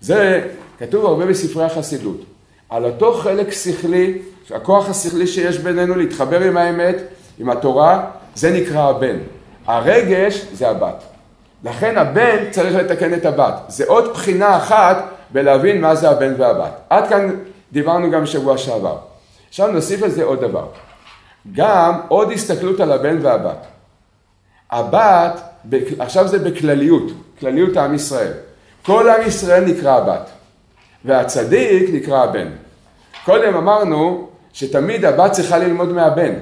זה כתוב הרבה בספרי החסידות. על אותו חלק שכלי, הכוח השכלי שיש בינינו להתחבר עם האמת, עם התורה, זה נקרא הבן. הרגש זה הבת. לכן הבן צריך לתקן את הבת. זה עוד בחינה אחת בלהבין מה זה הבן והבת. עד כאן דיברנו גם בשבוע שעבר. עכשיו נוסיף על זה עוד דבר. גם עוד הסתכלות על הבן והבת. הבת, עכשיו זה בכלליות, כלליות עם ישראל. כל עם ישראל נקרא הבת, והצדיק נקרא הבן. קודם אמרנו שתמיד הבת צריכה ללמוד מהבן.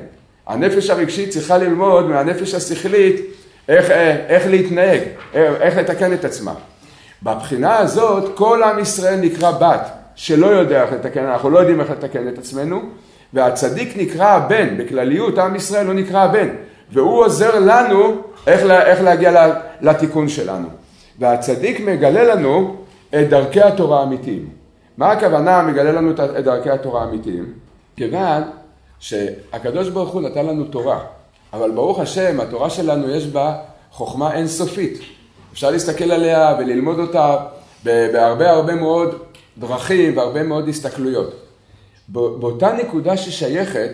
הנפש הרגשית צריכה ללמוד מהנפש השכלית איך, איך להתנהג, איך לתקן את עצמה. בבחינה הזאת כל עם ישראל נקרא בת, שלא יודע איך לתקן, אנחנו לא יודעים איך לתקן את עצמנו, והצדיק נקרא הבן, בכלליות עם ישראל לא נקרא הבן, והוא עוזר לנו איך, איך להגיע לתיקון שלנו. והצדיק מגלה לנו את דרכי התורה האמיתיים. מה הכוונה מגלה לנו את דרכי התורה האמיתיים? כיוון שהקדוש ברוך הוא נתן לנו תורה, אבל ברוך השם, התורה שלנו יש בה חוכמה אינסופית. אפשר להסתכל עליה וללמוד אותה בהרבה הרבה מאוד דרכים והרבה מאוד הסתכלויות. באותה נקודה ששייכת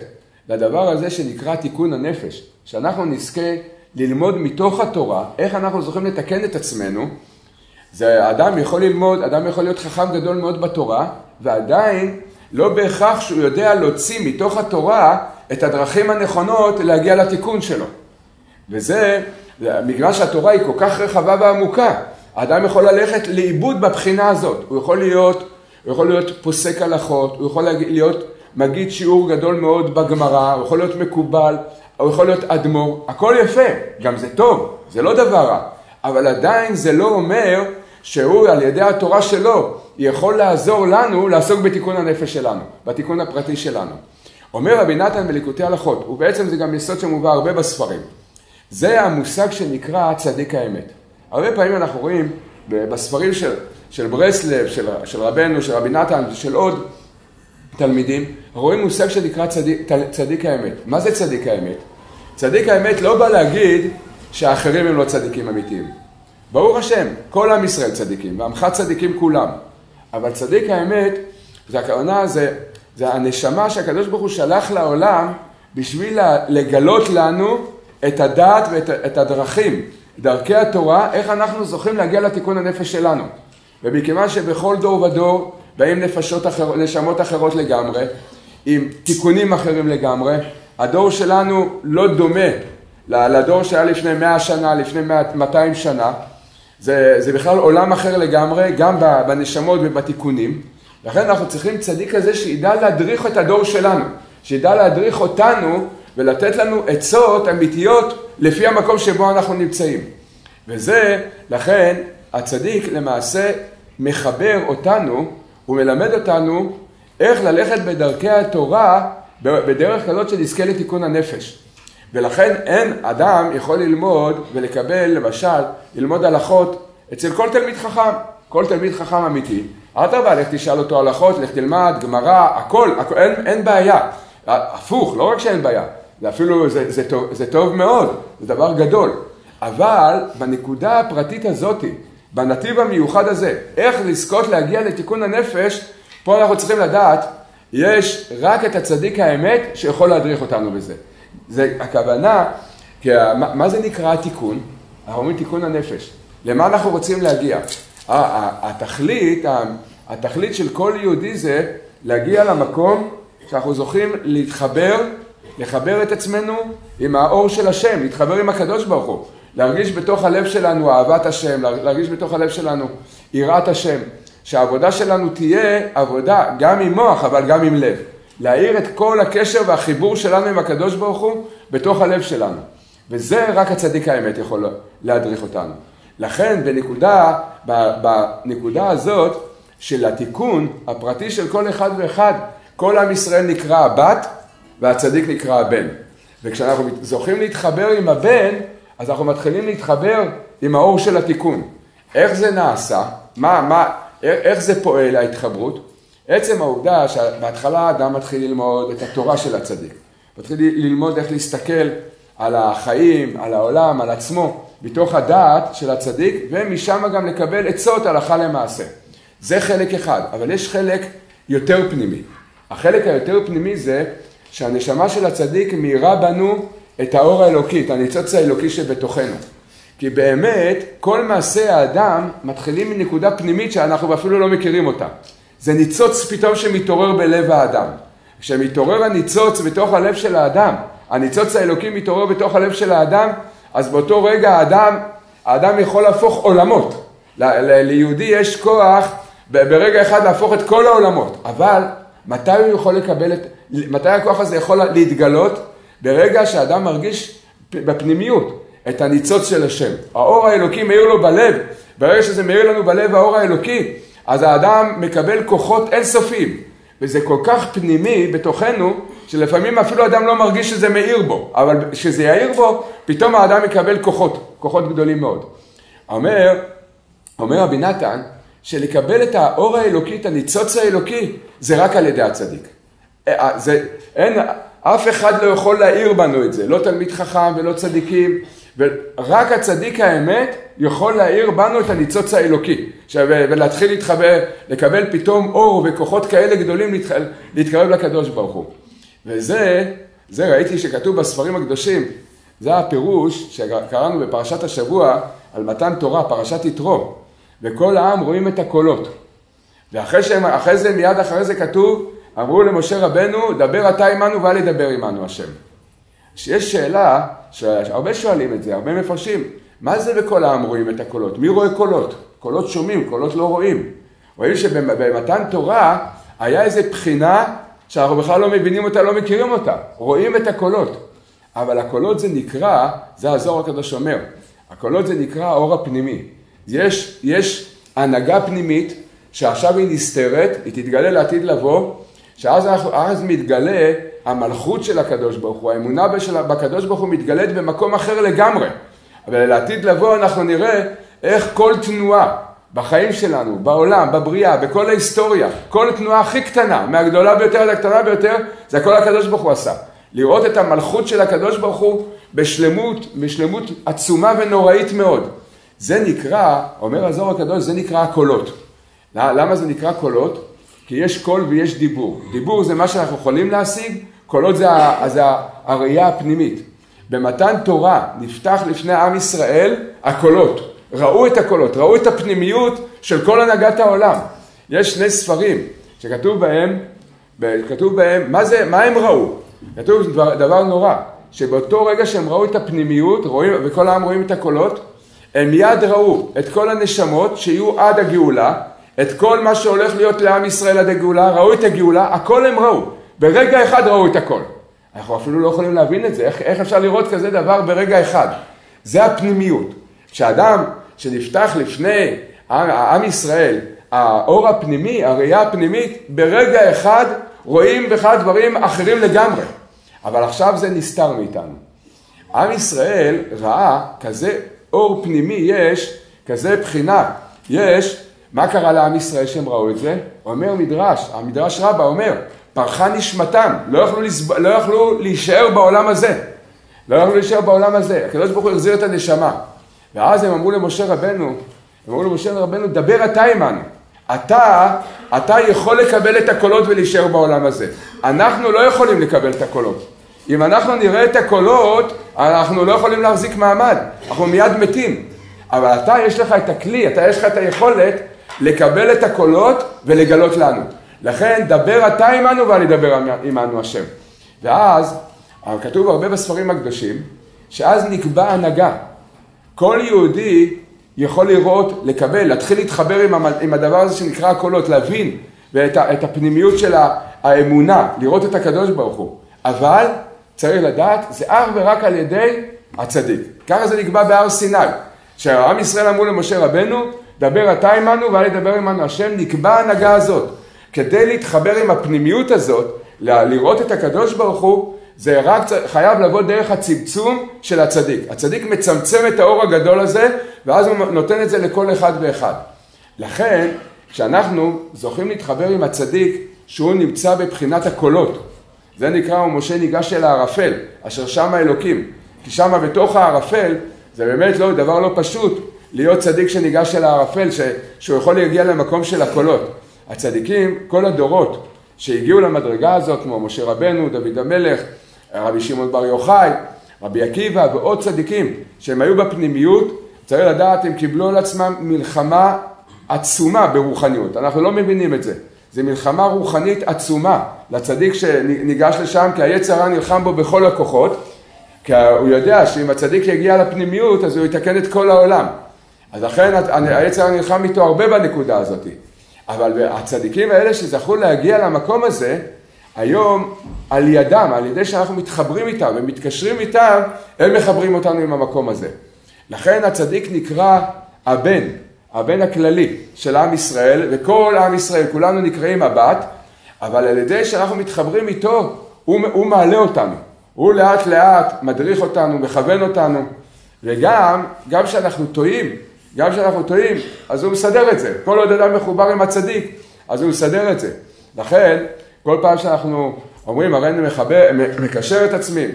לדבר הזה שנקרא תיקון הנפש, שאנחנו נזכה ללמוד מתוך התורה איך אנחנו זוכים לתקן את עצמנו, זה אדם יכול ללמוד, אדם יכול להיות חכם גדול מאוד בתורה, ועדיין לא בהכרח שהוא יודע להוציא מתוך התורה את הדרכים הנכונות להגיע לתיקון שלו. וזה, בגלל שהתורה היא כל כך רחבה ועמוקה, האדם יכול ללכת לאיבוד בבחינה הזאת. הוא יכול להיות, הוא יכול להיות פוסק הלכות, הוא יכול להיות מגיד שיעור גדול מאוד בגמרא, הוא יכול להיות מקובל, הוא יכול להיות אדמו"ר, הכל יפה, גם זה טוב, זה לא דבר רע, אבל עדיין זה לא אומר שהוא על ידי התורה שלו יכול לעזור לנו לעסוק בתיקון הנפש שלנו, בתיקון הפרטי שלנו. אומר רבי נתן בליקוטי הלכות, ובעצם זה גם יסוד שמובא הרבה בספרים, זה המושג שנקרא צדיק האמת. הרבה פעמים אנחנו רואים בספרים של, של ברסלב, של, של רבנו, של רבי נתן ושל עוד תלמידים, רואים מושג שנקרא צדיק, צדיק האמת. מה זה צדיק האמת? צדיק האמת לא בא להגיד שהאחרים הם לא צדיקים אמיתיים. ברוך השם, כל עם ישראל צדיקים, ועמך צדיקים כולם. אבל צדיק האמת, זה הכוונה, זה, זה הנשמה שהקדוש ברוך הוא שלח לעולם בשביל לגלות לנו את הדעת ואת הדרכים, דרכי התורה, איך אנחנו זוכים להגיע לתיקון הנפש שלנו. ומכיוון שבכל דור ודור באים נפשות אחר, נשמות אחרות לגמרי, עם תיקונים אחרים לגמרי, הדור שלנו לא דומה לדור שהיה לפני מאה שנה, לפני מאתיים שנה, זה, זה בכלל עולם אחר לגמרי, גם בנשמות ובתיקונים. לכן אנחנו צריכים צדיק כזה שידע להדריך את הדור שלנו, שידע להדריך אותנו ולתת לנו עצות אמיתיות לפי המקום שבו אנחנו נמצאים. וזה, לכן, הצדיק למעשה מחבר אותנו, הוא מלמד אותנו איך ללכת בדרכי התורה בדרך כזאת שנזכה לתיקון הנפש. ולכן אין אדם יכול ללמוד ולקבל, למשל, ללמוד הלכות אצל כל תלמיד חכם, כל תלמיד חכם אמיתי. אדרבה, לך תשאל אותו הלכות, לך תלמד, גמרא, הכל, הכל אין, אין בעיה. הפוך, לא רק שאין בעיה, זה אפילו, זה, זה, טוב, זה טוב מאוד, זה דבר גדול. אבל בנקודה הפרטית הזאתי, בנתיב המיוחד הזה, איך לזכות להגיע לתיקון הנפש, פה אנחנו צריכים לדעת, יש רק את הצדיק האמת שיכול להדריך אותנו בזה. זה הכוונה, כי מה, מה זה נקרא התיקון? אנחנו אומרים תיקון הנפש. למה אנחנו רוצים להגיע? התכלית, התכלית של כל יהודי זה להגיע למקום שאנחנו זוכים להתחבר, לחבר את עצמנו עם האור של השם, להתחבר עם הקדוש ברוך הוא, להרגיש בתוך הלב שלנו אהבת השם, להרגיש בתוך הלב שלנו יראת השם, שהעבודה שלנו תהיה עבודה גם עם מוח אבל גם עם לב. להאיר את כל הקשר והחיבור שלנו עם הקדוש ברוך הוא בתוך הלב שלנו. וזה רק הצדיק האמת יכול להדריך אותנו. לכן בנקודה, בנקודה הזאת של התיקון הפרטי של כל אחד ואחד, כל עם ישראל נקרא הבת והצדיק נקרא הבן. וכשאנחנו זוכים להתחבר עם הבן, אז אנחנו מתחילים להתחבר עם האור של התיקון. איך זה נעשה? מה, מה, איך זה פועל ההתחברות? עצם העובדה שבהתחלה האדם מתחיל ללמוד את התורה של הצדיק, מתחיל ללמוד איך להסתכל על החיים, על העולם, על עצמו, מתוך הדעת של הצדיק, ומשם גם לקבל עצות הלכה למעשה. זה חלק אחד, אבל יש חלק יותר פנימי. החלק היותר פנימי זה שהנשמה של הצדיק מאירה בנו את האור האלוקי, את הניצוץ האלוקי שבתוכנו. כי באמת, כל מעשי האדם מתחילים מנקודה פנימית שאנחנו אפילו לא מכירים אותה. זה ניצוץ פתאום שמתעורר בלב האדם. כשמתעורר הניצוץ בתוך הלב של האדם, הניצוץ האלוקי מתעורר בתוך הלב של האדם, אז באותו רגע האדם, האדם יכול להפוך עולמות. ליהודי יש כוח ברגע אחד להפוך את כל העולמות, אבל מתי הוא יכול לקבל את, מתי הכוח הזה יכול להתגלות? ברגע שאדם מרגיש בפנימיות את הניצוץ של השם. האור האלוקי מאיר לו בלב, ברגע שזה מאיר לנו בלב האור האלוקי, אז האדם מקבל כוחות אינסופיים, וזה כל כך פנימי בתוכנו, שלפעמים אפילו אדם לא מרגיש שזה מאיר בו, אבל כשזה יאיר בו, פתאום האדם מקבל כוחות, כוחות גדולים מאוד. אומר, אומר רבי נתן, שלקבל את האור האלוקי, את הניצוץ האלוקי, זה רק על ידי הצדיק. אה, אה, זה, אין, אף אחד לא יכול להעיר בנו את זה, לא תלמיד חכם ולא צדיקים, ורק הצדיק האמת יכול להעיר בנו את הניצוץ האלוקי, ולהתחיל להתחבר, לקבל פתאום אור וכוחות כאלה גדולים להתקרב לקדוש ברוך הוא. וזה, זה ראיתי שכתוב בספרים הקדושים, זה הפירוש שקראנו בפרשת השבוע על מתן תורה, פרשת יתרו, וכל העם רואים את הקולות. ואחרי שהם, אחרי זה, מיד אחרי זה כתוב, אמרו למשה רבנו, דבר אתה עמנו ואל ידבר עמנו השם. שיש שאלה, שהרבה שואלים את זה, הרבה מפרשים, מה זה בכל העם רואים את הקולות? מי רואה קולות? קולות שומעים, קולות לא רואים. רואים שבמתן תורה היה איזו בחינה שאנחנו בכלל לא מבינים אותה, לא מכירים אותה. רואים את הקולות. אבל הקולות זה נקרא, זה הזוהר הקדוש אומר, הקולות זה נקרא האור הפנימי. יש, יש הנהגה פנימית שעכשיו היא נסתרת, היא תתגלה לעתיד לבוא, שאז אנחנו, מתגלה המלכות של הקדוש ברוך הוא, האמונה בקדוש ברוך הוא מתגלית במקום אחר לגמרי. אבל לעתיד לבוא אנחנו נראה איך כל תנועה בחיים שלנו, בעולם, בבריאה, בכל ההיסטוריה, כל תנועה הכי קטנה, מהגדולה ביותר עד הקטנה ביותר, זה הכל הקדוש ברוך הוא עשה. לראות את המלכות של הקדוש ברוך הוא בשלמות, בשלמות עצומה ונוראית מאוד. זה נקרא, אומר הזוהר הקדוש, זה נקרא הקולות. למה זה נקרא קולות? כי יש קול ויש דיבור. דיבור זה מה שאנחנו יכולים להשיג, קולות זה, זה הראייה הפנימית. במתן תורה נפתח לפני עם ישראל הקולות. ראו את הקולות, ראו את הפנימיות של כל הנהגת העולם. יש שני ספרים שכתוב בהם, כתוב בהם, מה, זה, מה הם ראו? כתוב דבר, דבר נורא, שבאותו רגע שהם ראו את הפנימיות, רואים, וכל העם רואים את הקולות, הם מיד ראו את כל הנשמות שיהיו עד הגאולה, את כל מה שהולך להיות לעם ישראל עד הגאולה, ראו את הגאולה, הכל הם ראו. ברגע אחד ראו את הכל. אנחנו אפילו לא יכולים להבין את זה, איך, איך אפשר לראות כזה דבר ברגע אחד? זה הפנימיות. כשאדם שנפתח לפני עם, ישראל, האור הפנימי, הראייה הפנימית, ברגע אחד רואים בכלל דברים אחרים לגמרי. אבל עכשיו זה נסתר מאיתנו. עם ישראל ראה כזה אור פנימי יש, כזה בחינה יש, מה קרה לעם ישראל שהם ראו את זה? אומר מדרש, המדרש רבה אומר, פרחה נשמתם, לא יכלו, לסב... לא יכלו להישאר בעולם הזה. לא יכלו להישאר בעולם הזה. הקדוש ברוך הוא החזיר את הנשמה. ואז הם אמרו למשה רבנו, הם אמרו למשה רבנו, דבר אתה עמנו. אתה, אתה יכול לקבל את הקולות ולהישאר בעולם הזה. אנחנו לא יכולים לקבל את הקולות. אם אנחנו נראה את הקולות, אנחנו לא יכולים להחזיק מעמד. אנחנו מיד מתים. אבל אתה, יש לך את הכלי, אתה, יש לך את היכולת לקבל את הקולות ולגלות לנו. לכן דבר אתה עמנו ואני אדבר עמנו השם. ואז, כתוב הרבה בספרים הקדושים, שאז נקבע הנהגה. כל יהודי יכול לראות, לקבל, להתחיל להתחבר עם, עם הדבר הזה שנקרא הקולות, להבין ואת את הפנימיות של האמונה, לראות את הקדוש ברוך הוא. אבל צריך לדעת, זה אך ורק על ידי הצדיק. ככה זה נקבע בהר סיני. כשעם ישראל אמרו למשה רבנו, דבר אתה עמנו ואל ידבר עמנו השם, נקבע ההנהגה הזאת. כדי להתחבר עם הפנימיות הזאת, לראות את הקדוש ברוך הוא, זה רק חייב לבוא דרך הצמצום של הצדיק. הצדיק מצמצם את האור הגדול הזה, ואז הוא נותן את זה לכל אחד ואחד. לכן, כשאנחנו זוכים להתחבר עם הצדיק, שהוא נמצא בבחינת הקולות, זה נקרא, ומשה ניגש אל הערפל, אשר שם האלוקים. כי שם בתוך הערפל, זה באמת לא, דבר לא פשוט, להיות צדיק שניגש אל הערפל, ש, שהוא יכול להגיע למקום של הקולות. הצדיקים, כל הדורות שהגיעו למדרגה הזאת, כמו משה רבנו, דוד המלך, רבי שמעון בר יוחאי, רבי עקיבא ועוד צדיקים שהם היו בפנימיות, צריך לדעת, הם קיבלו על עצמם מלחמה עצומה ברוחניות. אנחנו לא מבינים את זה. זה מלחמה רוחנית עצומה לצדיק שניגש לשם, כי היצר הרע נלחם בו בכל הכוחות, כי הוא יודע שאם הצדיק יגיע לפנימיות, אז הוא יתקן את כל העולם. אז לכן היצר נלחם איתו הרבה בנקודה הזאת. אבל הצדיקים האלה שזכו להגיע למקום הזה, היום על ידם, על ידי שאנחנו מתחברים איתם ומתקשרים איתם, הם מחברים אותנו עם המקום הזה. לכן הצדיק נקרא הבן, הבן הכללי של עם ישראל, וכל עם ישראל, כולנו נקראים הבת, אבל על ידי שאנחנו מתחברים איתו, הוא, הוא מעלה אותנו. הוא לאט לאט מדריך אותנו, מכוון אותנו, וגם, גם כשאנחנו טועים, גם כשאנחנו טועים, אז הוא מסדר את זה. כל עוד אדם מחובר עם הצדיק, אז הוא מסדר את זה. לכן, כל פעם שאנחנו אומרים, הרי אני מחבר, מקשר את עצמי,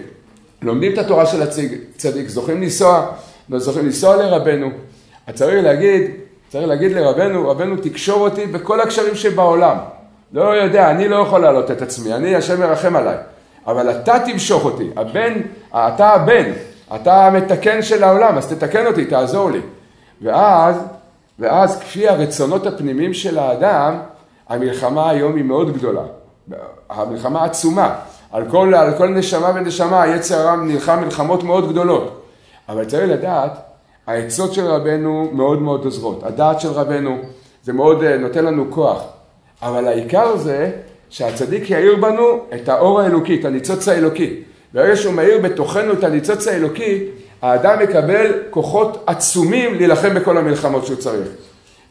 לומדים את התורה של הצדיק, זוכים לנסוע, זוכים לנסוע לרבנו, אז צריך להגיד, צריך להגיד לרבנו, רבנו תקשור אותי בכל הקשרים שבעולם. לא יודע, אני לא יכול להעלות את עצמי, אני, השם ירחם עליי. אבל אתה תמשוך אותי, הבן, אתה הבן, אתה המתקן של העולם, אז תתקן אותי, תעזור לי. ואז, ואז כפי הרצונות הפנימיים של האדם, המלחמה היום היא מאוד גדולה. המלחמה עצומה. על כל, על כל נשמה ונשמה היצר הרע נלחם מלחמות מאוד גדולות. אבל צריך לדעת, העצות של רבנו מאוד מאוד עוזרות. הדעת של רבנו זה מאוד אה, נותן לנו כוח. אבל העיקר זה שהצדיק יאיר בנו את האור האלוקי, את הניצוץ האלוקי. ברגע שהוא מאיר בתוכנו את הניצוץ האלוקי, האדם מקבל כוחות עצומים להילחם בכל המלחמות שהוא צריך.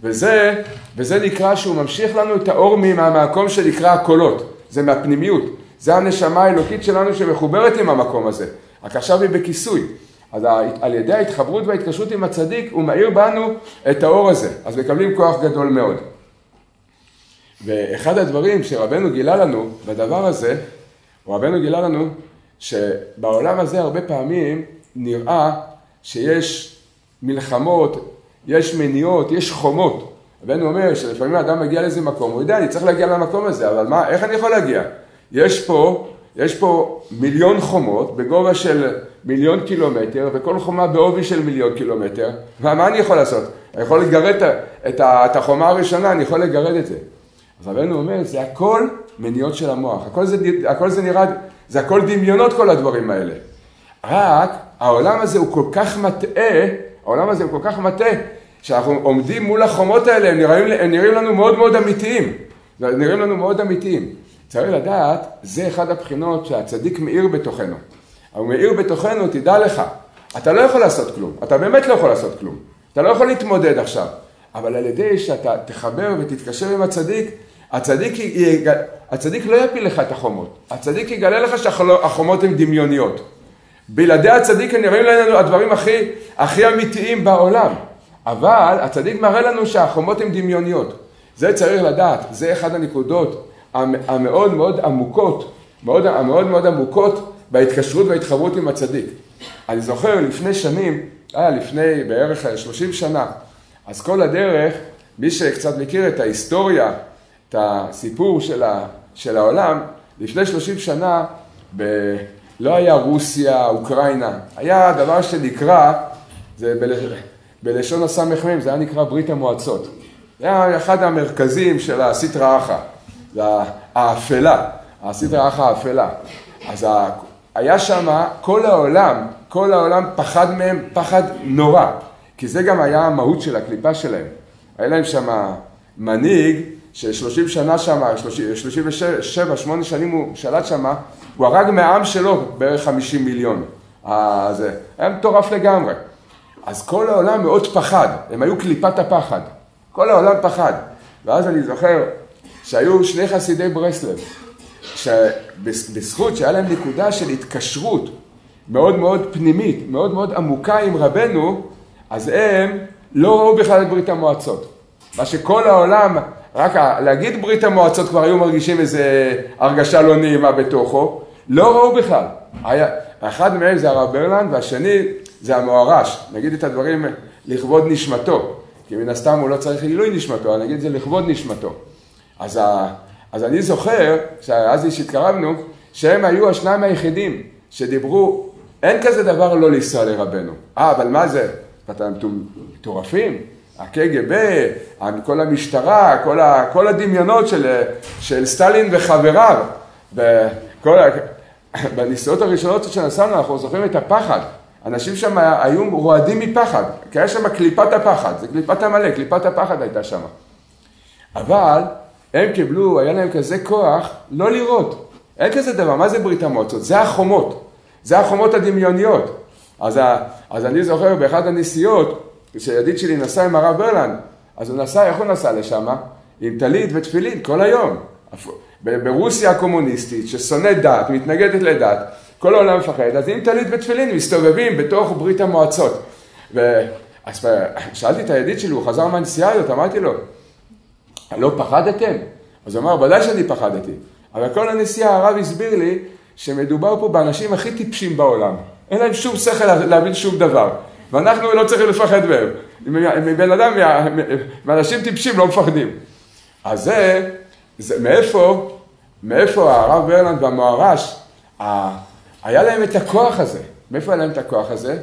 וזה, וזה נקרא שהוא ממשיך לנו את האור מהמקום שנקרא הקולות, זה מהפנימיות, זה הנשמה האלוקית שלנו שמחוברת עם המקום הזה, רק עכשיו היא בכיסוי. אז על ידי ההתחברות וההתקשרות עם הצדיק הוא מאיר בנו את האור הזה, אז מקבלים כוח גדול מאוד. ואחד הדברים שרבנו גילה לנו בדבר הזה, רבנו גילה לנו שבעולם הזה הרבה פעמים נראה שיש מלחמות, יש מניעות, יש חומות. רבנו אומר שלפעמים האדם מגיע לאיזה מקום, הוא יודע, אני צריך להגיע למקום הזה, אבל מה, איך אני יכול להגיע? יש פה, יש פה מיליון חומות בגובה של מיליון קילומטר, וכל חומה בעובי של מיליון קילומטר, ומה אני יכול לעשות? אני יכול לגרד את, את, החומה הראשונה, אני יכול לגרד את זה. אז רבנו אומר, זה הכל מניעות של המוח, הכל זה, הכל זה נראה, זה הכל דמיונות כל הדברים האלה. רק העולם הזה הוא כל כך מטעה, העולם הזה הוא כל כך מטעה, שאנחנו עומדים מול החומות האלה, הם נראים, הם נראים לנו מאוד מאוד אמיתיים. נראים לנו מאוד אמיתיים. צריך לדעת, זה אחד הבחינות שהצדיק מאיר בתוכנו. הוא מאיר בתוכנו, תדע לך, אתה לא יכול לעשות כלום, אתה באמת לא יכול לעשות כלום. אתה לא יכול להתמודד עכשיו. אבל על ידי שאתה תחבר ותתקשר עם הצדיק, הצדיק, הצדיק לא יפיל לך את החומות. הצדיק יגלה לך שהחומות הן דמיוניות. בלעדי הצדיק נראים לנו הדברים הכי, הכי אמיתיים בעולם. אבל הצדיק מראה לנו שהחומות הן דמיוניות. זה צריך לדעת, זה אחד הנקודות המאוד מאוד עמוקות, מאוד, המאוד מאוד עמוקות בהתקשרות וההתחברות עם הצדיק. אני זוכר לפני שנים, היה לפני בערך 30 שנה, אז כל הדרך, מי שקצת מכיר את ההיסטוריה, את הסיפור של, ה, של העולם, לפני 30 שנה, ב... לא היה רוסיה, אוקראינה, היה דבר שנקרא, זה בלש... בלשון הסמ"ם, זה היה נקרא ברית המועצות. היה אחד המרכזים של הסטרא אחא, האפלה, הסטרא אחא האפלה. אז ה... היה שם, כל העולם, כל העולם פחד מהם פחד נורא, כי זה גם היה המהות של הקליפה שלהם. היה להם שם מנהיג ש-30 שנה שם, 37, 8 שנים הוא שלט שם, הוא הרג מהעם שלו בערך 50 מיליון. אה, זה היה מטורף לגמרי. אז כל העולם מאוד פחד, הם היו קליפת הפחד. כל העולם פחד. ואז אני זוכר שהיו שני חסידי ברסלב, שבזכות שהיה להם נקודה של התקשרות מאוד מאוד פנימית, מאוד מאוד עמוקה עם רבנו, אז הם לא ראו בכלל את ברית המועצות. מה שכל העולם רק להגיד ברית המועצות כבר היו מרגישים איזה הרגשה לא נעימה בתוכו, לא ראו בכלל. היה, אחד מהם זה הרב ברלנד והשני זה המוהר"ש, נגיד את הדברים לכבוד נשמתו, כי מן הסתם הוא לא צריך עילוי נשמתו, אני אגיד את זה לכבוד נשמתו. אז, ה, אז אני זוכר, שאז שהתקרבנו, שהם היו השניים היחידים שדיברו, אין כזה דבר לא לנסוע לרבנו. אה, אבל מה זה? אתם מטורפים? הקג"ב, כל המשטרה, כל, ה, כל הדמיונות של, של סטלין וחבריו. בכל, בנסיעות הראשונות שנסענו אנחנו זוכרים את הפחד. אנשים שם היו רועדים מפחד, כי היה שם קליפת הפחד, זה קליפת עמלק, קליפת הפחד הייתה שם. אבל הם קיבלו, היה להם כזה כוח לא לראות. אין כזה דבר, מה זה ברית המועצות? זה החומות, זה החומות הדמיוניות. אז, אז אני זוכר באחד הנסיעות, כשידיד שלי נסע עם הרב ברלנד, אז הוא נסע, איך הוא נסע לשם? עם טלית ותפילין כל היום. ברוסיה הקומוניסטית, ששונאת דת, מתנגדת לדת, כל העולם מפחד, אז עם טלית ותפילין מסתובבים בתוך ברית המועצות. אז שאלתי את הידיד שלי, הוא חזר מהנסיעה הזאת, אמרתי לו, לא פחדתם? אז הוא אמר, ודאי שאני פחדתי. אבל כל הנסיעה הרב הסביר לי שמדובר פה באנשים הכי טיפשים בעולם. אין להם שום שכל להבין שום דבר. ואנחנו לא צריכים לפחד מהם. מבן אדם, מאנשים טיפשים לא מפחדים. אז זה, זה מאיפה, מאיפה הרב ברלנד והמוהר"ש, היה להם את הכוח הזה. מאיפה היה להם את הכוח הזה?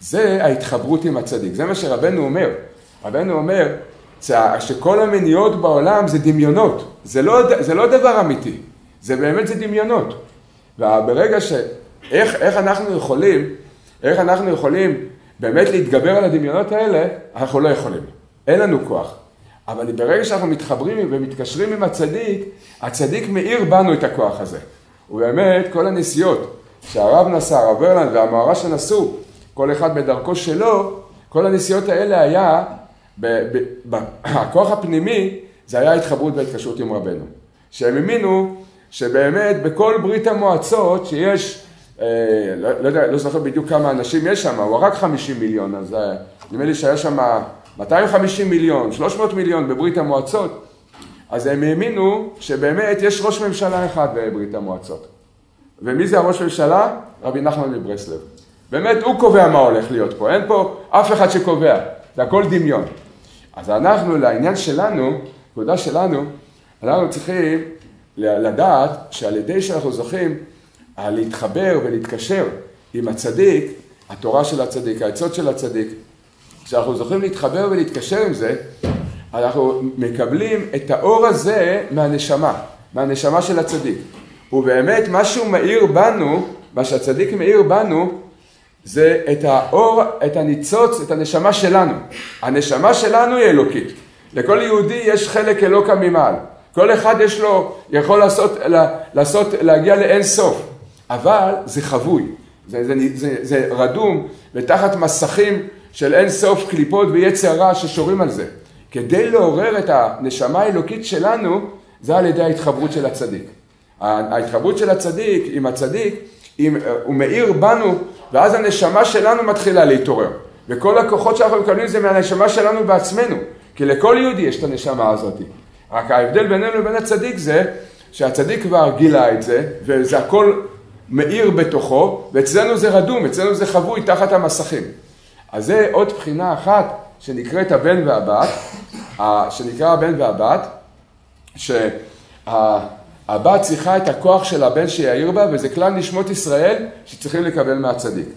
זה ההתחברות עם הצדיק. זה מה שרבנו אומר. רבנו אומר שכל המניעות בעולם זה דמיונות. זה לא, זה לא דבר אמיתי. זה באמת זה דמיונות. וברגע ש... איך, איך אנחנו יכולים, איך אנחנו יכולים באמת להתגבר על הדמיונות האלה, אנחנו לא יכולים. אין לנו כוח. אבל ברגע שאנחנו מתחברים ומתקשרים עם הצדיק, הצדיק מאיר בנו את הכוח הזה. ובאמת, כל הנסיעות שהרב נסע, הרב ברלנד והמוהר"ש שנסעו, כל אחד בדרכו שלו, כל הנסיעות האלה היה, ב, ב, ב, הכוח הפנימי, זה היה התחברות והתקשרות עם רבנו. שהם האמינו שבאמת בכל ברית המועצות שיש לא, לא יודע, לא זוכר בדיוק כמה אנשים יש שם, הוא רק 50 מיליון, אז אה, נדמה לי שהיה שם 250 מיליון, 300 מיליון בברית המועצות, אז הם האמינו שבאמת יש ראש ממשלה אחד בברית המועצות. ומי זה הראש ממשלה? רבי נחמן מברסלב. באמת, הוא קובע מה הולך להיות פה, אין פה אף אחד שקובע, זה הכל דמיון. אז אנחנו, לעניין שלנו, נקודה שלנו, אנחנו צריכים לדעת שעל ידי שאנחנו זוכים להתחבר ולהתקשר עם הצדיק, התורה של הצדיק, העצות של הצדיק, כשאנחנו זוכים להתחבר ולהתקשר עם זה, אנחנו מקבלים את האור הזה מהנשמה, מהנשמה של הצדיק. ובאמת מה שהוא מאיר בנו, מה שהצדיק מאיר בנו, זה את האור, את הניצוץ, את הנשמה שלנו. הנשמה שלנו היא אלוקית. לכל יהודי יש חלק אלוקה ממעל. כל אחד יש לו, יכול לעשות, לעשות, להגיע לאין סוף. אבל זה חבוי, זה, זה, זה, זה רדום ותחת מסכים של אין סוף קליפות ויצר רע ששורים על זה. כדי לעורר את הנשמה האלוקית שלנו, זה על ידי ההתחברות של הצדיק. ההתחברות של הצדיק עם הצדיק, עם, הוא מאיר בנו, ואז הנשמה שלנו מתחילה להתעורר. וכל הכוחות שאנחנו מקבלים זה מהנשמה שלנו בעצמנו, כי לכל יהודי יש את הנשמה הזאת. רק ההבדל בינינו לבין הצדיק זה שהצדיק כבר גילה את זה, וזה הכל מאיר בתוכו, ואצלנו זה רדום, אצלנו זה חבוי תחת המסכים. אז זה עוד בחינה אחת שנקראת הבן והבת, שנקרא הבן והבת, שהבת צריכה את הכוח של הבן שיעיר בה, וזה כלל נשמות ישראל שצריכים לקבל מהצדיק.